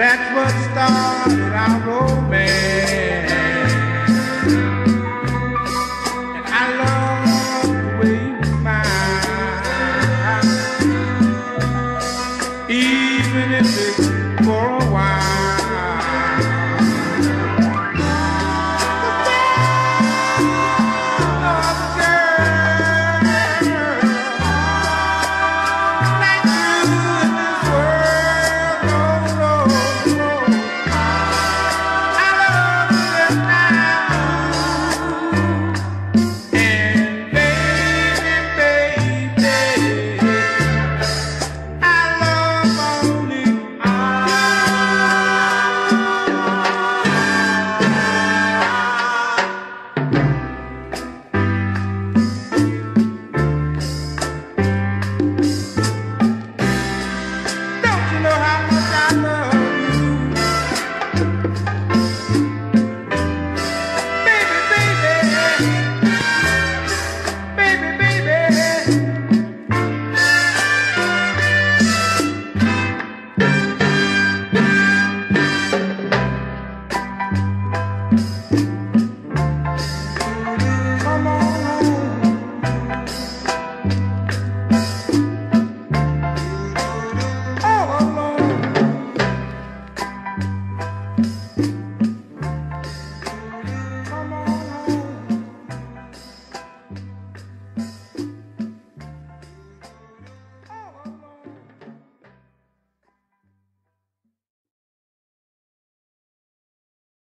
that's what started our romance.